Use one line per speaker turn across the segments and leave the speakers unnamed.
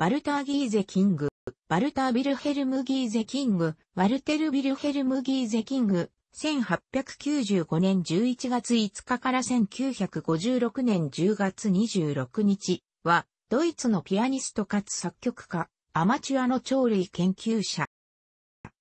バルター・ギーゼ・キング、バルター・ビルヘルム・ギーゼ・キング、ワルテル・ビルヘルム・ギーゼ・キング、1895年11月5日から1956年10月26日は、ドイツのピアニストかつ作曲家、アマチュアの鳥類研究者。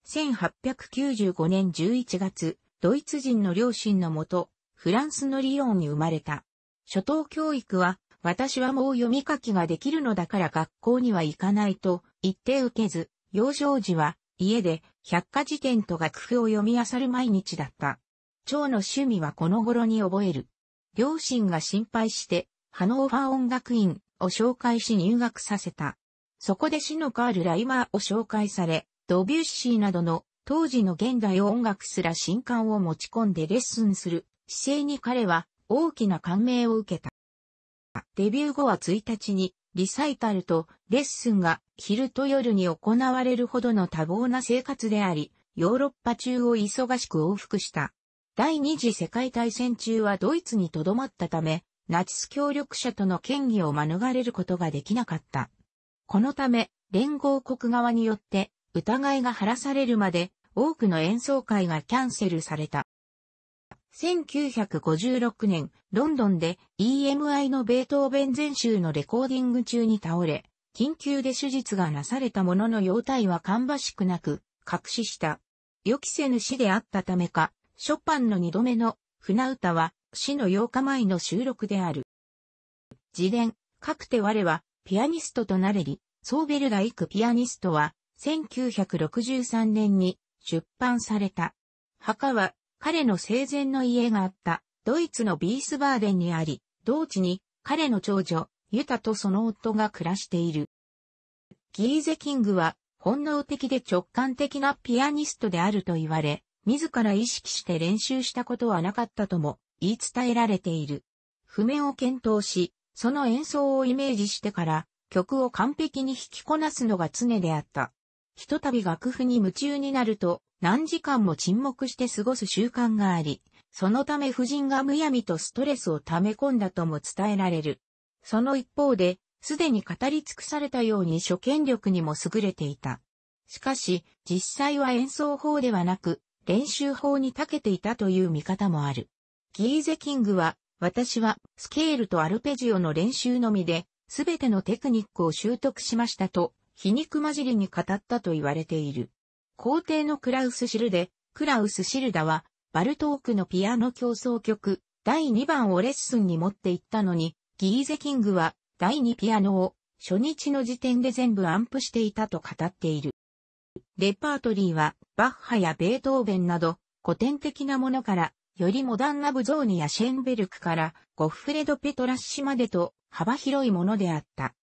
1895年11月、ドイツ人の両親のもと、フランスのリヨンに生まれた。初等教育は、私はもう読み書きができるのだから学校には行かないと言って受けず、幼少時は家で百科事典と楽譜を読み漁る毎日だった。蝶の趣味はこの頃に覚える。両親が心配して、ハノーファー音楽院を紹介し入学させた。そこでシノカール・ライマーを紹介され、ドビュッシーなどの当時の現代音楽すら新刊を持ち込んでレッスンする姿勢に彼は大きな感銘を受けた。デビュー後は1日にリサイタルとレッスンが昼と夜に行われるほどの多忙な生活であり、ヨーロッパ中を忙しく往復した。第二次世界大戦中はドイツに留まったため、ナチス協力者との権威を免れることができなかった。このため、連合国側によって疑いが晴らされるまで多くの演奏会がキャンセルされた。1956年、ロンドンで EMI のベートーベン全集のレコーディング中に倒れ、緊急で手術がなされたものの容体は芳しくなく、隠しした。予期せぬ死であったためか、ショパンの二度目の船歌は死の8日前の収録である。自伝、かくて我はピアニストとなれり、ソーベルダイクピアニストは1963年に出版された。墓は彼の生前の家があったドイツのビースバーデンにあり、同地に彼の長女、ユタとその夫が暮らしている。ギーゼキングは本能的で直感的なピアニストであると言われ、自ら意識して練習したことはなかったとも言い伝えられている。譜面を検討し、その演奏をイメージしてから曲を完璧に弾きこなすのが常であった。ひとたび楽譜に夢中になると何時間も沈黙して過ごす習慣があり、そのため夫人がむやみとストレスを溜め込んだとも伝えられる。その一方で、すでに語り尽くされたように初見力にも優れていた。しかし、実際は演奏法ではなく、練習法に長けていたという見方もある。ギーゼキングは、私はスケールとアルペジオの練習のみで、すべてのテクニックを習得しましたと、皮肉混じりに語ったと言われている。皇帝のクラウス・シルデ、クラウス・シルダは、バルトークのピアノ競争曲、第2番をレッスンに持って行ったのに、ギーゼキングは、第2ピアノを、初日の時点で全部アンプしていたと語っている。レパートリーは、バッハやベートーベンなど、古典的なものから、よりモダンなブゾーニやシェンベルクから、ゴッフレド・ペトラッシまでと、幅広いものであった。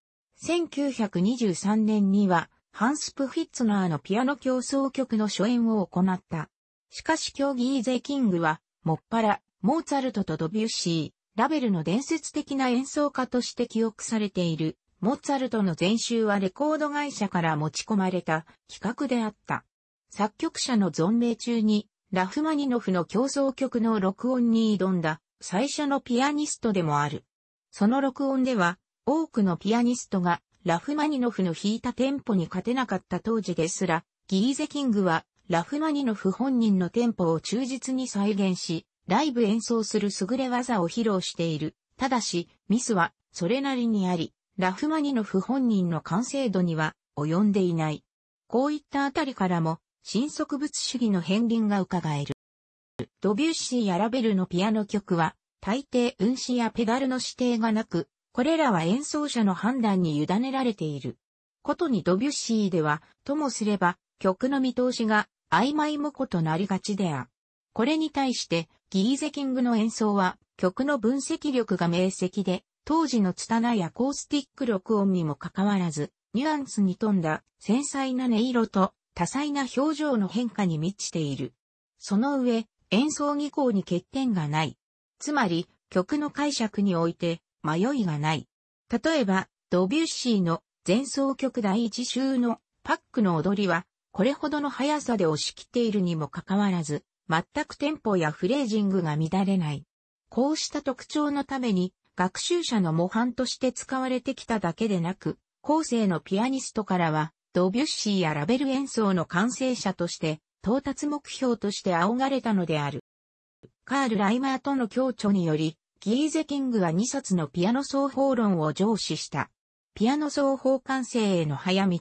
1923年には、ハンス・プフィッツナーのピアノ競争曲の初演を行った。しかし競技イーゼキングは、もっぱら、モーツァルトとドビュッシー、ラベルの伝説的な演奏家として記憶されている、モーツァルトの全集はレコード会社から持ち込まれた企画であった。作曲者の存命中に、ラフマニノフの競争曲の録音に挑んだ最初のピアニストでもある。その録音では、多くのピアニストがラフマニノフの弾いたテンポに勝てなかった当時ですら、ギーゼキングはラフマニノフ本人のテンポを忠実に再現し、ライブ演奏する優れ技を披露している。ただし、ミスはそれなりにあり、ラフマニノフ本人の完成度には及んでいない。こういったあたりからも、新植物主義の片鱗が伺える。ドビュッシーやラベルのピアノ曲は、大抵運指やペダルの指定がなく、これらは演奏者の判断に委ねられている。ことにドビュッシーでは、ともすれば、曲の見通しが曖昧無ことなりがちである。これに対して、ギーゼキングの演奏は、曲の分析力が明晰で、当時の拙いアコースティック録音にもかかわらず、ニュアンスに富んだ繊細な音色と多彩な表情の変化に満ちている。その上、演奏技巧に欠点がない。つまり、曲の解釈において、迷いがない。例えば、ドビュッシーの前奏曲第一集のパックの踊りは、これほどの速さで押し切っているにもかかわらず、全くテンポやフレージングが乱れない。こうした特徴のために、学習者の模範として使われてきただけでなく、後世のピアニストからは、ドビュッシーやラベル演奏の完成者として、到達目標として仰がれたのである。カール・ライマーとの共著により、ギーゼキングは2冊のピアノ奏法論を上司した。ピアノ奏法完成への早道、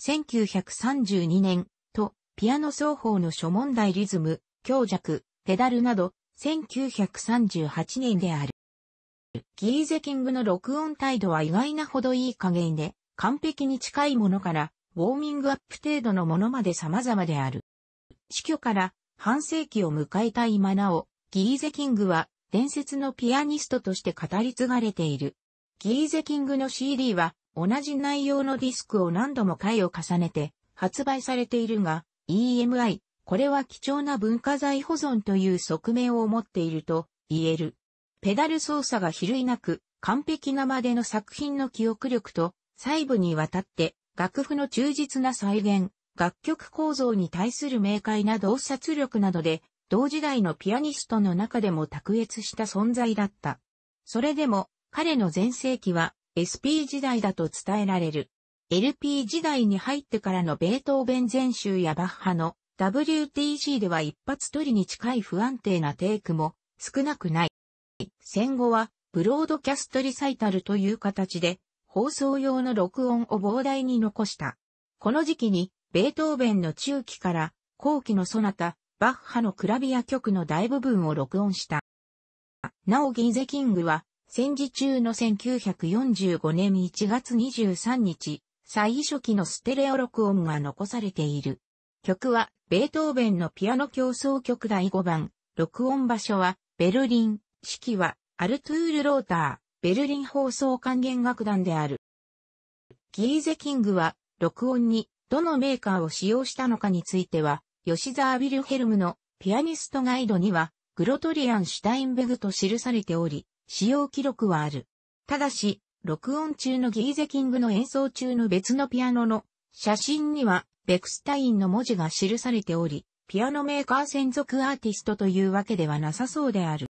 1932年と、ピアノ奏法の諸問題リズム、強弱、ペダルなど、1938年である。ギーゼキングの録音態度は意外なほどいい加減で、完璧に近いものから、ウォーミングアップ程度のものまで様々である。死去から半世紀を迎えた今なお、ギーゼキングは伝説のピアニストとして語り継がれている。ギーゼキングの CD は同じ内容のディスクを何度も回を重ねて発売されているが、EMI、これは貴重な文化財保存という側面を持っていると言える。ペダル操作が比類なく、完璧なまでの作品の記憶力と、細部にわたって楽譜の忠実な再現、楽曲構造に対する明快な洞察力などで、同時代のピアニストの中でも卓越した存在だった。それでも、彼の全盛期は SP 時代だと伝えられる。LP 時代に入ってからのベートーベン全集やバッハの WTC では一発取りに近い不安定なテイクも少なくない。戦後はブロードキャストリサイタルという形で放送用の録音を膨大に残した。この時期にベートーベンの中期から後期のソナタ、バッハのクラビア曲の大部分を録音した。なおギーゼキングは戦時中の1945年1月23日、最初期のステレオ録音が残されている。曲はベートーベンのピアノ競争曲第5番、録音場所はベルリン、指揮はアルトゥール・ローター、ベルリン放送管弦楽団である。ギーゼキングは録音にどのメーカーを使用したのかについては、吉沢ビルヘルムのピアニストガイドには、グロトリアン・シュタインベグと記されており、使用記録はある。ただし、録音中のギーゼキングの演奏中の別のピアノの写真には、ベクスタインの文字が記されており、ピアノメーカー専属アーティストというわけではなさそうである。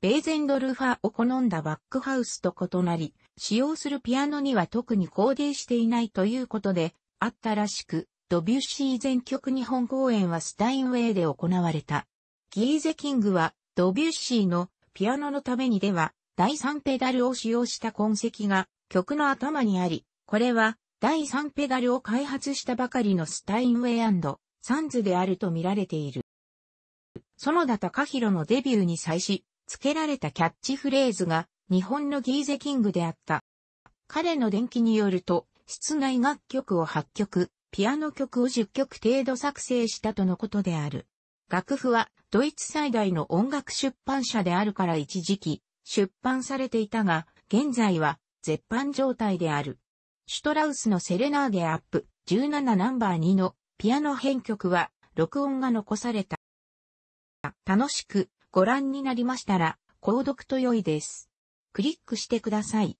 ベーゼンドルファーを好んだバックハウスと異なり、使用するピアノには特にコーデしていないということで、あったらしく、ドビュッシー全曲日本公演はスタインウェイで行われた。ギーゼキングは、ドビュッシーのピアノのためにでは、第3ペダルを使用した痕跡が曲の頭にあり、これは第3ペダルを開発したばかりのスタインウェイサンズであると見られている。園田隆弘のデビューに際し、付けられたキャッチフレーズが日本のギーゼキングであった。彼の伝記によると、室内楽曲を8曲、ピアノ曲を10曲程度作成したとのことである。楽譜はドイツ最大の音楽出版社であるから一時期出版されていたが、現在は絶版状態である。シュトラウスのセレナーゲアップ17ナンバー2のピアノ編曲は録音が残された。楽しくご覧になりましたら、購読と良いです。クリックしてください。